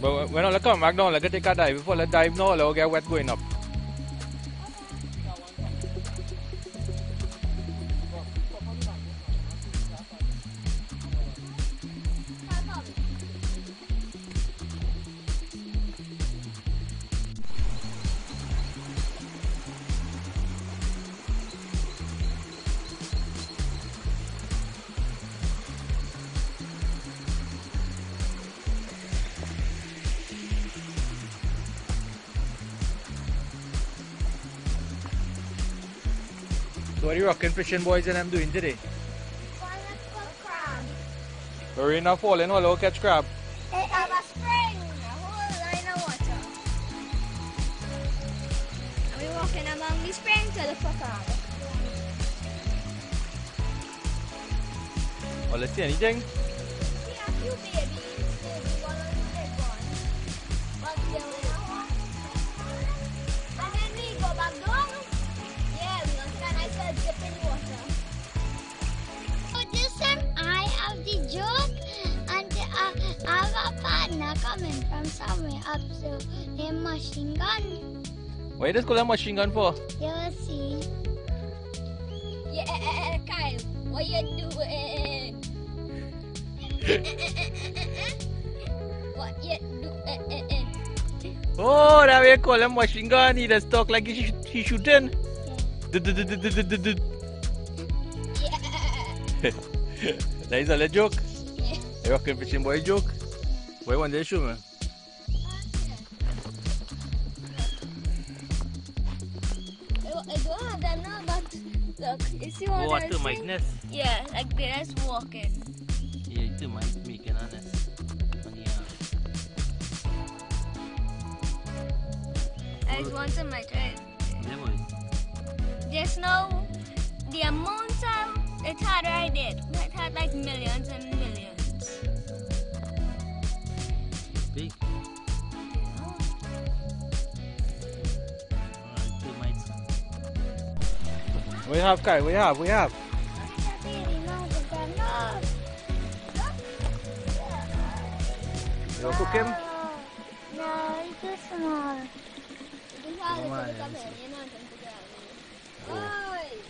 But when I look at McDonald, I can take a dive. Before I dive now, I'll get wet going up. So what are you rocking fishing boys and I'm doing today? We're in a falling hollow catch crab. It have a spring, a whole line of water. And we're walking among the spring to look for crab. Oh, let's see anything. See a few babies, coming from somewhere up so a machine gun. Why you just call a machine gun for? You will see. Yeah, Kyle, what you doing? what you doing? Oh, that way you call him machine gun. He just talk like he, sh- he shooting. Yeah. That is all a joke. Yeah. You rocking fishing boy joke. One? I now, but look, you see what Oh, I. Yeah, like they're just walking. Yeah, to my making a nest. I just want some my boy. Just now, the amount of it had I did, it had like millions and We have Kai, we have, we have. You cook him? No, it's too small. Come on, Oi!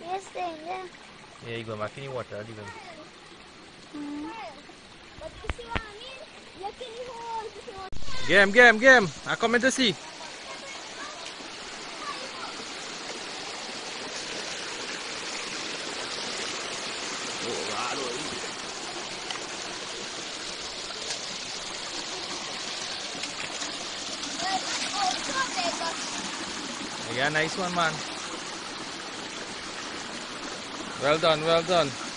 Yes, danger. Yeah, you go back in the water, leave him. Mm. But you see what I mean? You can hold, you can hold. Game, game, game. I come in to see. Oh, it's not there, but Yeah, nice one, man. Well done, well done.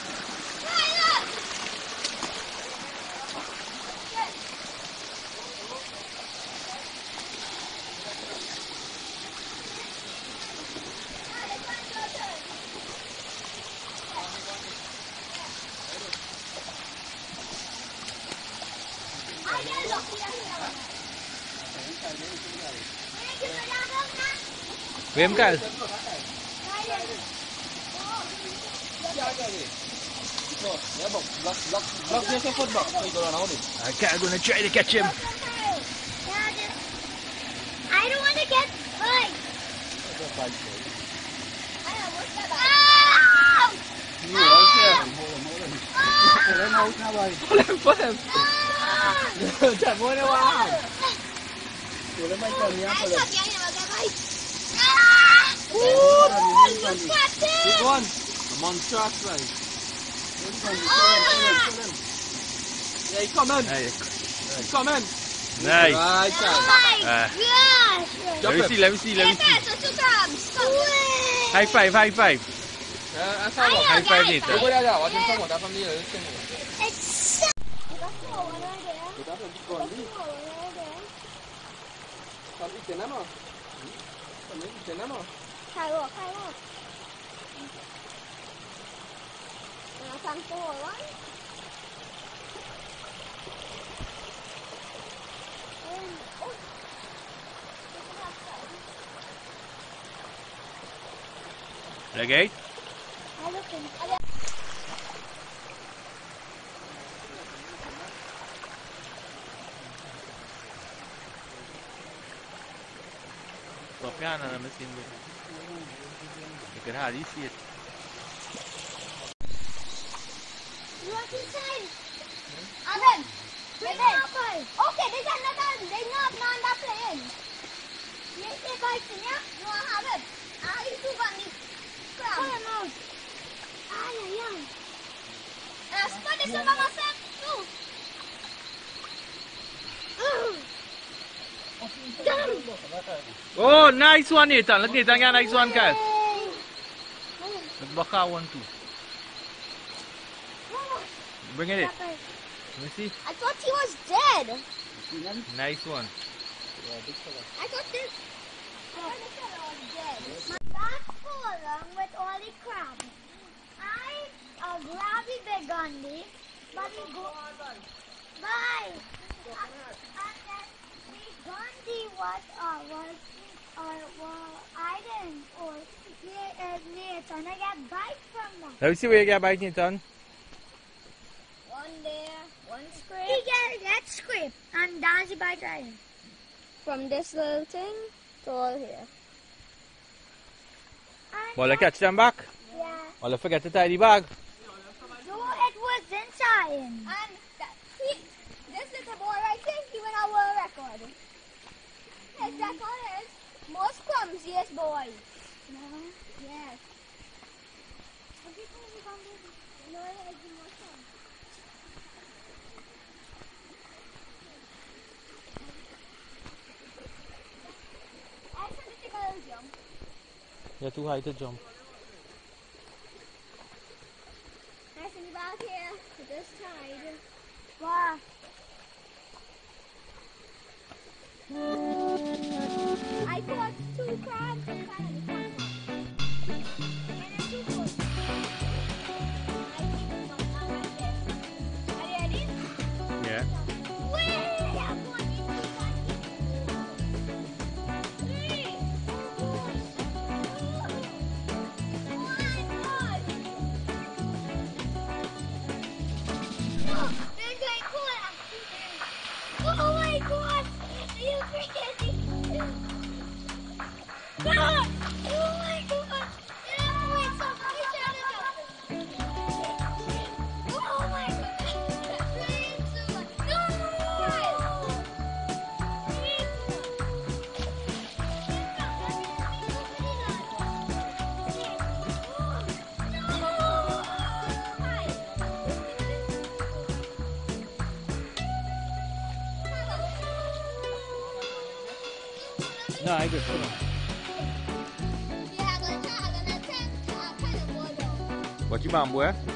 Game Kyle. I can't gonna try to catch him. I don't want to get bite. Pull him, pull him. Chả mua đâu à. Good one. I'm on track, right? Yeah, you come in. Hey. You come in. Nice. Right, oh my uh, gosh. Let me see, let me see, let me see. High five, high five. Uh, high five later. It's so... Kita pergi kondi. Tapi kenapa? 边，我打算把管理，手往那边。他一点那么，他们一点那么，开我，开我。拿上手了。嗯， Europeană la mesin E gerade ist jetzt. Adam, Adam. Okay, there's another. There's not another plane. Yes, if ya, no, I haven't. I do Oh, nice one, Nathan. Look, Nathan, got a nice one, guys. Look, Baka one, two. Bring it in. Let me see. I thought he was dead. Nice one. I thought this. I thought this was dead. My forum with all the crab. I uh, grab the big gundy, but he go. Bye. And then the gundy was uh was or well, I didn't or near uh, and I got bite from them. Let me see where you get bite, Nathan. One there, one scrape. He get that scrape and down the bite right. From this little thing to all here. Well, I catch them back. Yeah. Well, I forget to tie the bag. No, it was inside. And that, he, this little boy right here, he went our world record. All it is. Most clumsiest boy. No? Yes. No, it is the most clumsy. I said to take a little jump. You're too high to jump. Nice and back here to this side. Wow. I caught two crabs and one? Yeah. Oh my god! Are you my god! Please, someone. No! No, I good. Come on. Yeah, I'm gonna try.